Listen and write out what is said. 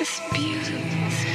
It's beautiful.